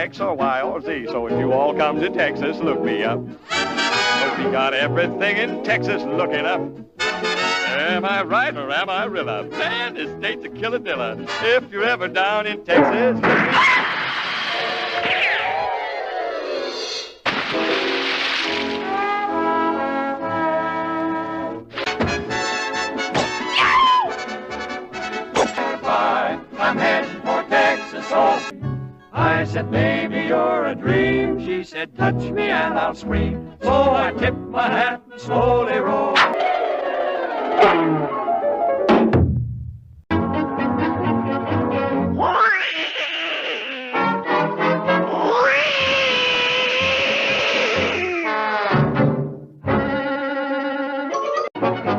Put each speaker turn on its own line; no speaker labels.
X or Y or Z. So if you all come to Texas, look me up. Cause we got everything in Texas looking up. Am I right or am I Rilla? Man, this state's a killadilla. If you're ever down in Texas, I said, maybe you're a dream. She said, touch me and I'll scream. So I tipped my hat and slowly rolled.